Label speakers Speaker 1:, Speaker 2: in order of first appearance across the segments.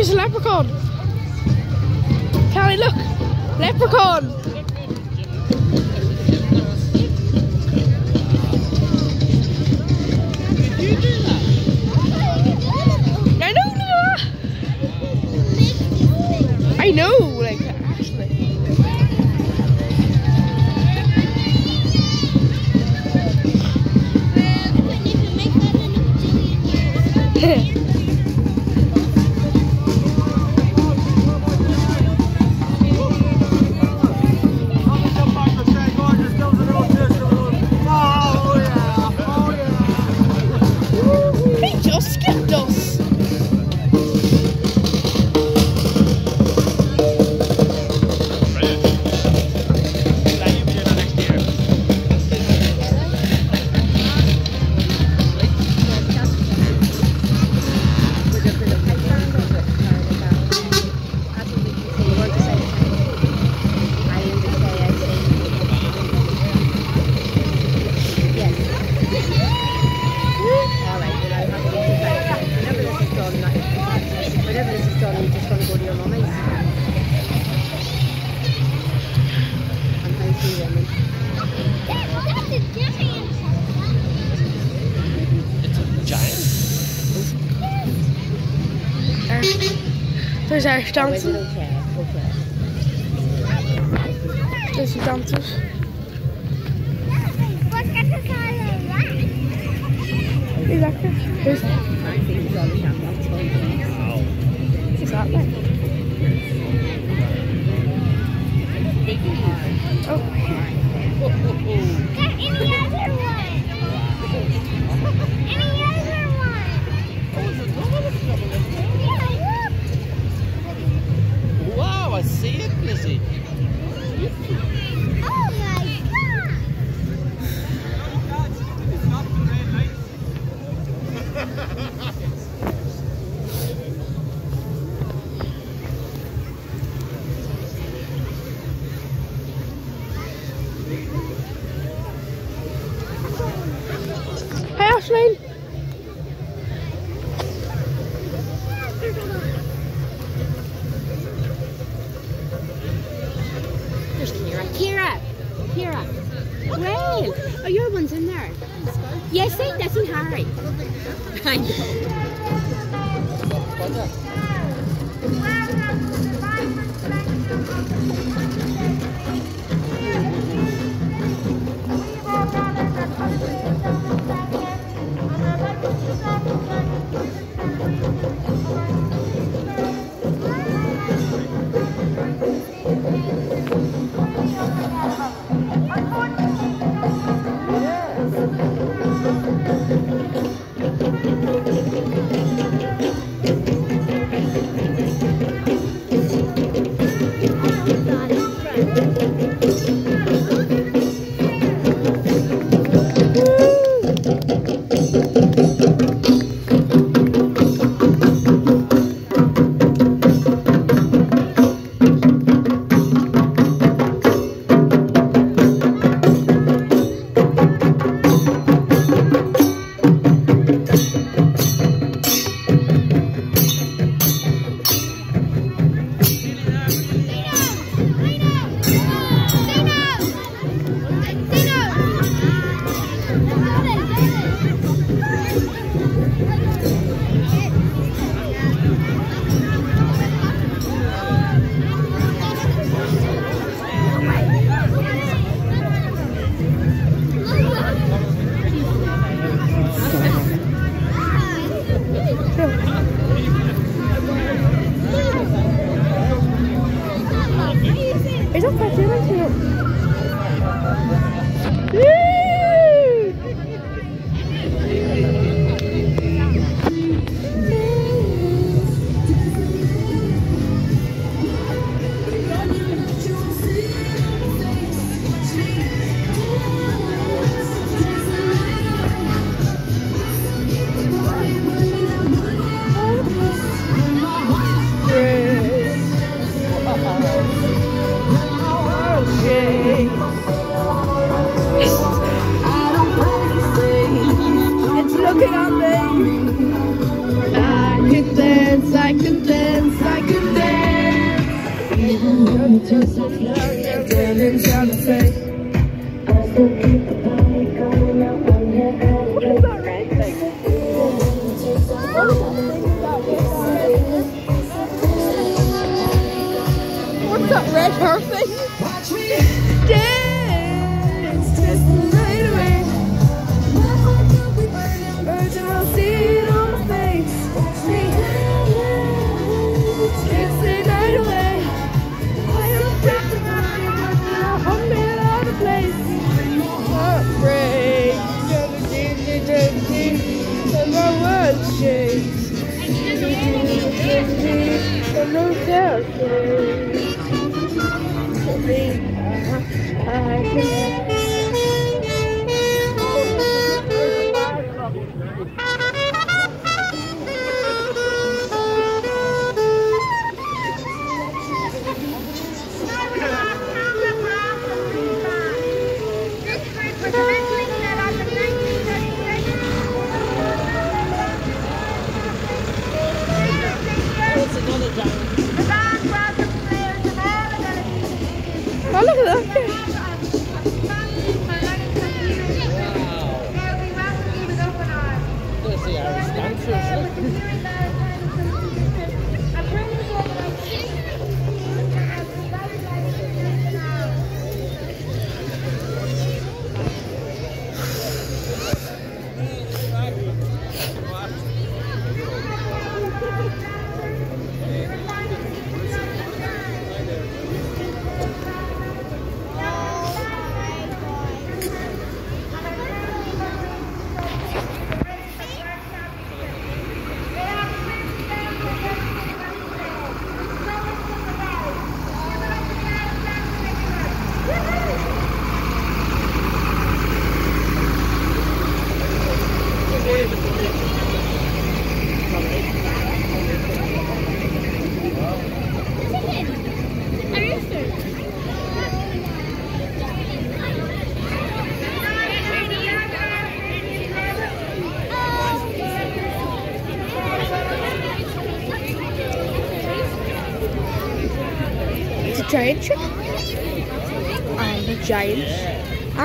Speaker 1: it's a leprechaun. Callie, look, leprechaun. Dois haar tante.
Speaker 2: Dois tante. Is lekker. Is
Speaker 1: dat lekker? Oh.
Speaker 2: Kijk in Well, oh, your one's in there. Yes, yeah, see, that's in Harry. I know.
Speaker 1: What's that doing doing it.
Speaker 3: Yeah.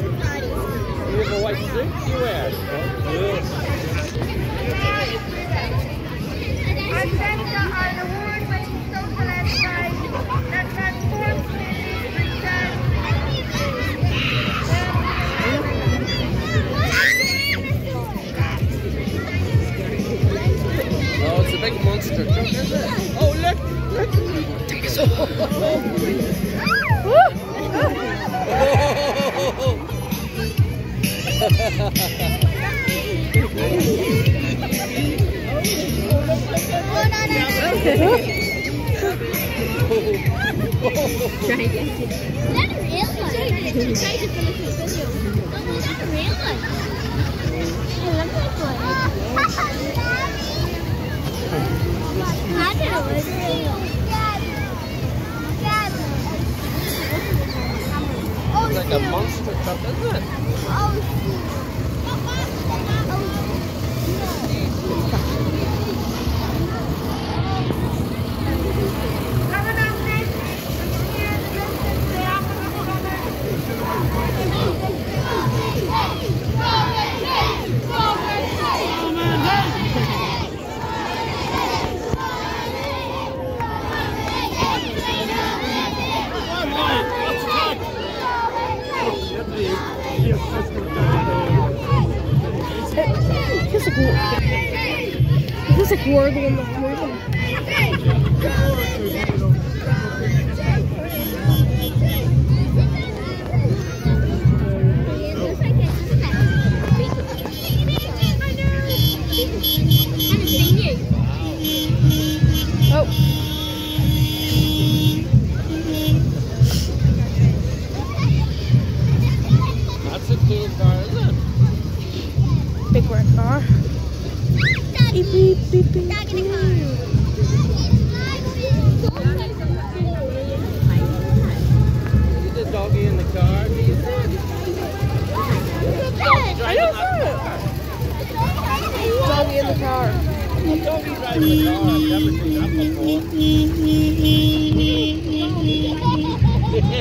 Speaker 3: Beautiful white suit you wear. Good. I'm like a monster truck, isn't it? Oh,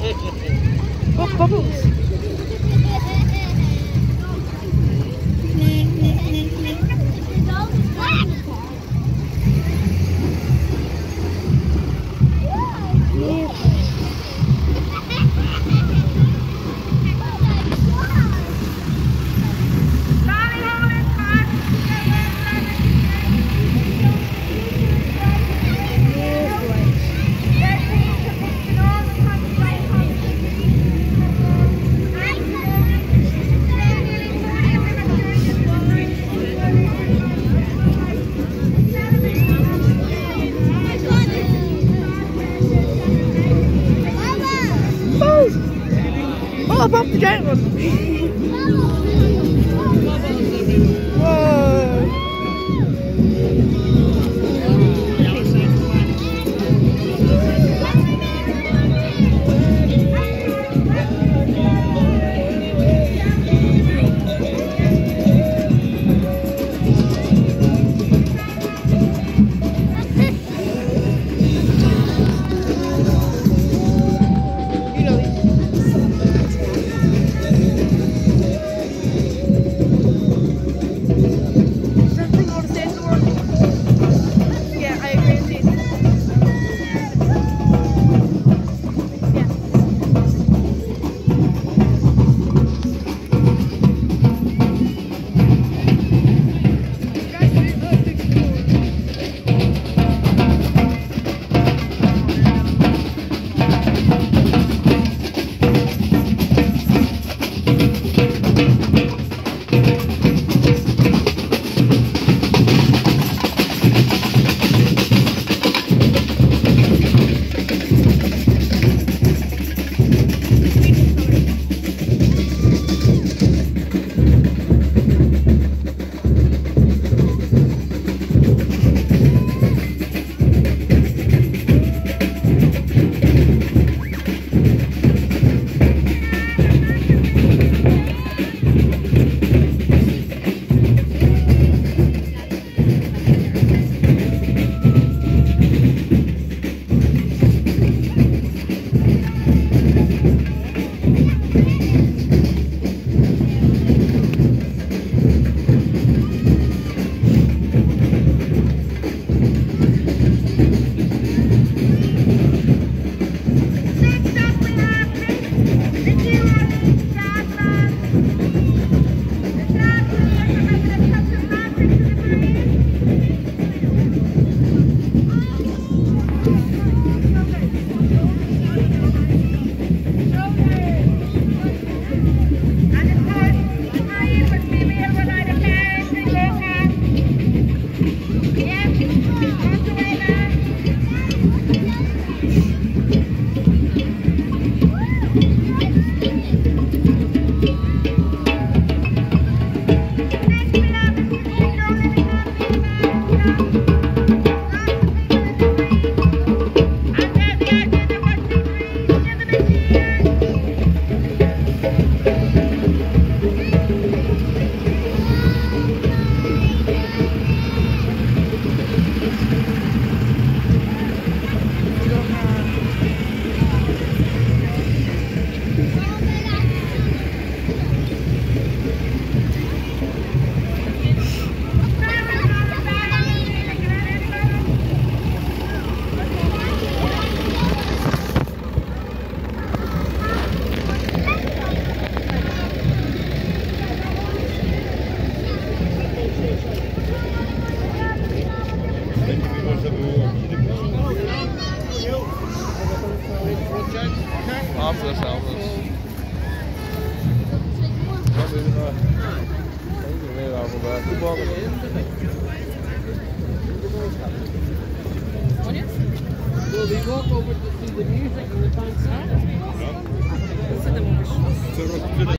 Speaker 3: Hop bubbles. Oh,